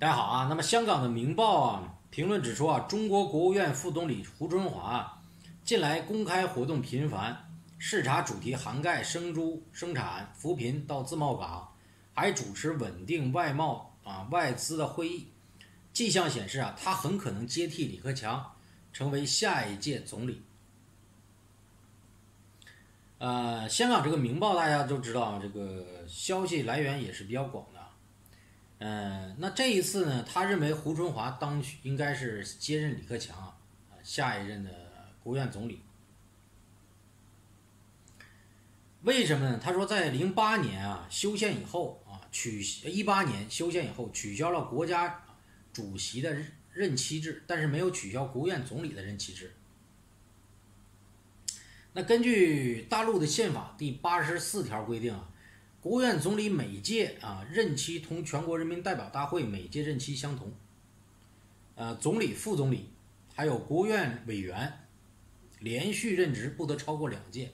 大家好啊，那么香港的《明报》啊评论指出啊，中国国务院副总理胡春华近来公开活动频繁，视察主题涵盖生猪生产、扶贫到自贸港，还主持稳定外贸啊外资的会议，迹象显示啊，他很可能接替李克强成为下一届总理。呃，香港这个《明报》大家都知道啊，这个消息来源也是比较广的。嗯，那这一次呢，他认为胡春华当选应该是接任李克强啊，下一任的国务院总理。为什么呢？他说，在零八年啊修宪以后啊，取一八年修宪以后取消了国家主席的任期制，但是没有取消国务院总理的任期制。那根据大陆的宪法第八十四条规定啊。国务院总理每届啊任期同全国人民代表大会每届任期相同，呃，总理、副总理还有国务院委员连续任职不得超过两届。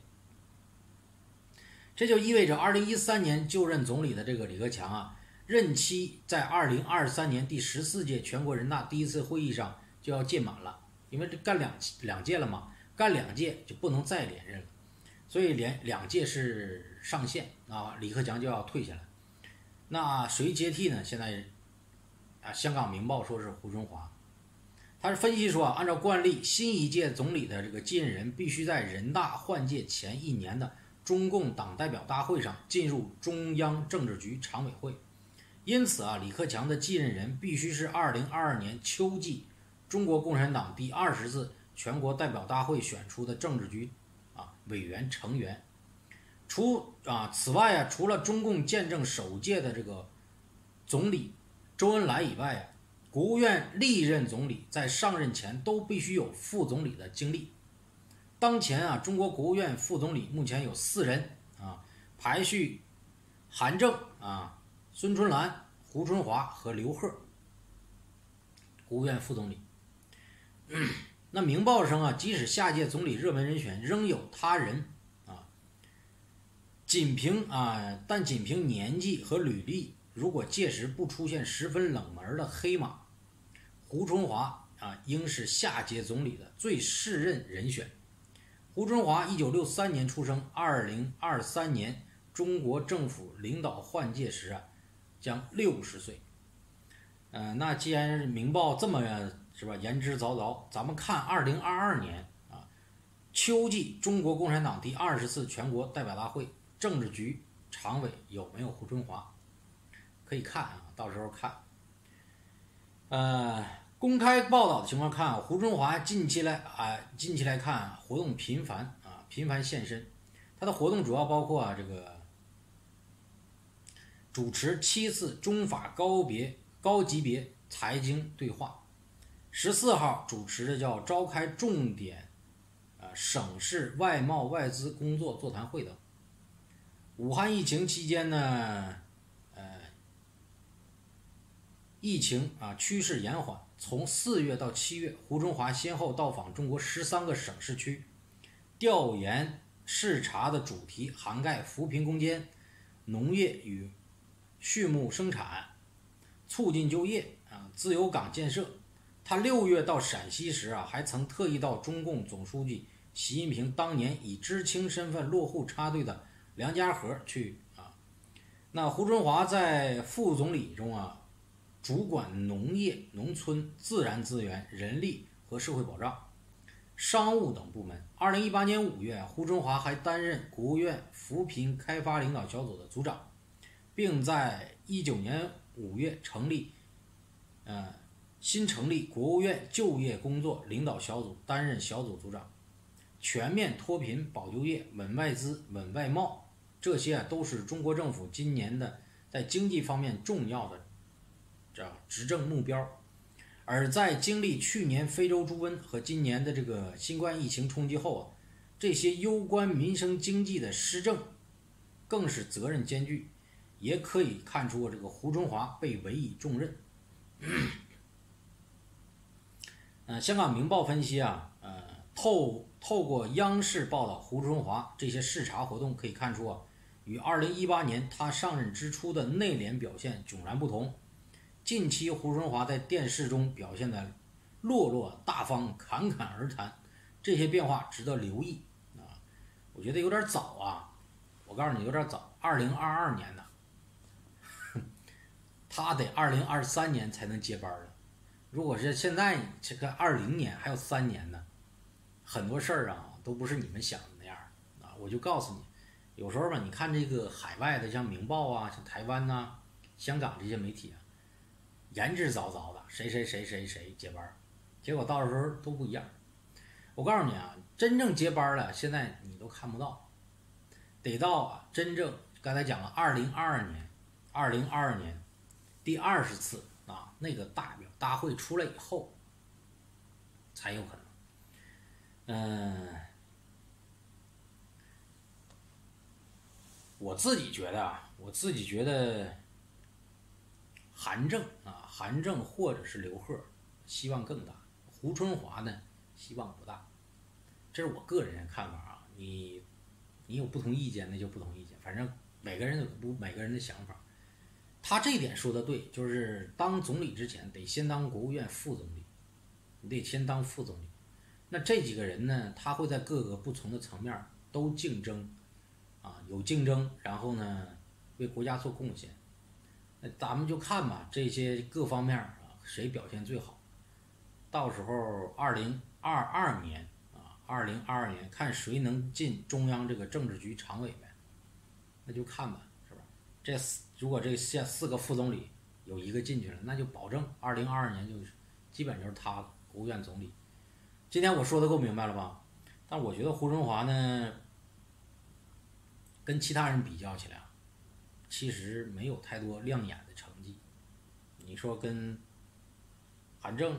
这就意味着，二零一三年就任总理的这个李克强啊，任期在二零二三年第十四届全国人大第一次会议上就要届满了，因为这干两两届了嘛，干两届就不能再连任了。所以连两届是上限啊，李克强就要退下来。那谁接替呢？现在啊，香港《明报》说是胡春华。他是分析说，按照惯例，新一届总理的这个继任人必须在人大换届前一年的中共党代表大会上进入中央政治局常委会。因此啊，李克强的继任人必须是2022年秋季中国共产党第二十次全国代表大会选出的政治局。委员成员，除啊，此外啊，除了中共见证首届的这个总理周恩来以外啊，国务院历任总理在上任前都必须有副总理的经历。当前啊，中国国务院副总理目前有四人啊，排序：韩正啊、孙春兰、胡春华和刘鹤。国务院副总理。那《明报》称啊，即使下届总理热门人选仍有他人啊，仅凭啊，但仅凭年纪和履历，如果届时不出现十分冷门的黑马，胡春华啊，应是下届总理的最适任人选。胡春华一九六三年出生，二零二三年中国政府领导换届时啊，将六十岁。嗯，那既然《明报》这么。是吧？言之凿凿。咱们看二零二二年啊，秋季中国共产党第二十次全国代表大会政治局常委有没有胡春华？可以看啊，到时候看。呃，公开报道的情况看，胡春华近期来啊，近期来看活动频繁啊，频繁现身。他的活动主要包括啊，这个主持七次中法高别高级别财经对话。十四号主持的叫召开重点，呃省市外贸外资工作座谈会等。武汉疫情期间呢，呃，疫情啊趋势延缓，从四月到七月，胡春华先后到访中国十三个省市区，调研视察的主题涵盖扶贫攻坚、农业与畜牧生产、促进就业啊、自由港建设。他六月到陕西时啊，还曾特意到中共总书记习近平当年以知青身份落户插队的梁家河去啊。那胡春华在副总理中啊，主管农业、农村、自然资源、人力和社会保障、商务等部门。二零一八年五月，胡春华还担任国务院扶贫开发领导小组的组长，并在一九年五月成立，呃。新成立国务院就业工作领导小组，担任小组组长。全面脱贫、保就业、稳外资、稳外贸，这些啊都是中国政府今年的在经济方面重要的这执政目标。而在经历去年非洲猪瘟和今年的这个新冠疫情冲击后啊，这些攸关民生经济的施政，更是责任艰巨。也可以看出这个胡春华被委以重任。呃，香港《明报》分析啊，呃，透透过央视报道胡春华这些视察活动，可以看出啊，与2018年他上任之初的内敛表现迥然不同。近期胡春华在电视中表现的落落大方、侃侃而谈，这些变化值得留意啊。我觉得有点早啊，我告诉你有点早，二零二二年呢，他得二零二三年才能接班了。如果是现在这个二零年还有三年呢，很多事儿啊都不是你们想的那样啊。我就告诉你，有时候吧，你看这个海外的，像《明报》啊，像台湾呐、香港这些媒体啊，言之凿凿的，谁谁谁谁谁接班，结果到时候都不一样。我告诉你啊，真正接班了，现在你都看不到，得到啊真正刚才讲了，二零二二年，二零二二年第二十次那个大表大会出来以后，才有可能。嗯，我自己觉得啊，我自己觉得韩正啊，韩正或者是刘贺，希望更大。胡春华呢，希望不大。这是我个人的看法啊，你你有不同意见那就不同意见，反正每个人有不每个人的想法。他这一点说的对，就是当总理之前得先当国务院副总理，你得先当副总理。那这几个人呢，他会在各个不同的层面都竞争，啊，有竞争，然后呢为国家做贡献。那咱们就看吧，这些各方面啊，谁表现最好，到时候二零二二年啊，二零二二年看谁能进中央这个政治局常委呗，那就看吧，是吧？这四如果这现四个副总理有一个进去了，那就保证二零二二年就是基本就是他了国务院总理。今天我说的够明白了吧？但我觉得胡春华呢，跟其他人比较起来啊，其实没有太多亮眼的成绩。你说跟韩正、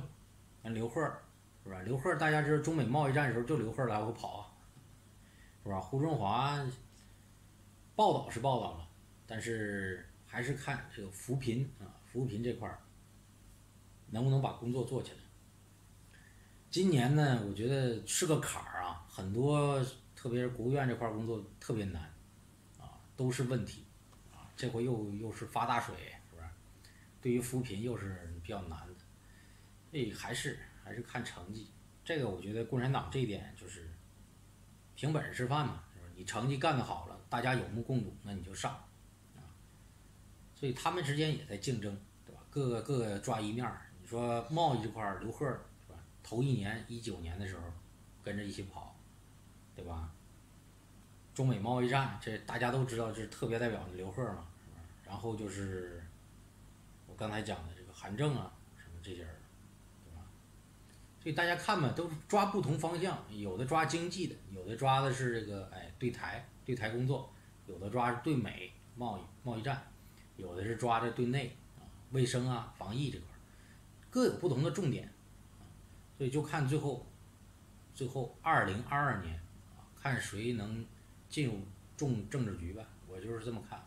跟刘贺是吧？刘贺大家知道中美贸易战的时候就刘贺来回跑啊，是吧？胡春华报道是报道了，但是还是看这个扶贫啊，扶贫这块儿能不能把工作做起来。今年呢，我觉得是个坎儿啊，很多特别是国务院这块工作特别难，啊，都是问题，啊，这回又又是发大水，是不是？对于扶贫又是比较难的，所以还是还是看成绩。这个我觉得共产党这一点就是凭本事吃饭嘛，就是？你成绩干得好了，大家有目共睹，那你就上，所以他们之间也在竞争，对吧？各个各个抓一面儿。你说贸易这块儿，刘贺。头一年一九年的时候，跟着一起跑，对吧？中美贸易战，这大家都知道，这是特别代表的刘贺嘛，是吧？然后就是我刚才讲的这个韩正啊，什么这些人，对吧？所以大家看吧，都抓不同方向，有的抓经济的，有的抓的是这个哎对台对台工作，有的抓对美贸易贸易战，有的是抓着对内啊卫生啊防疫这块，各有不同的重点。所以就看最后，最后二零二二年啊，看谁能进入重政治局吧。我就是这么看。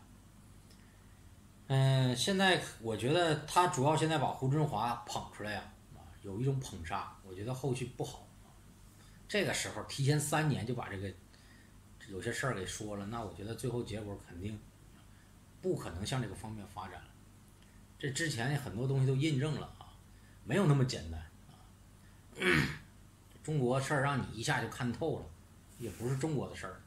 嗯，现在我觉得他主要现在把胡春华捧出来呀，啊，有一种捧杀，我觉得后续不好。这个时候提前三年就把这个有些事儿给说了，那我觉得最后结果肯定不可能向这个方面发展了。这之前很多东西都印证了啊，没有那么简单啊。中国事儿让你一下就看透了，也不是中国的事儿。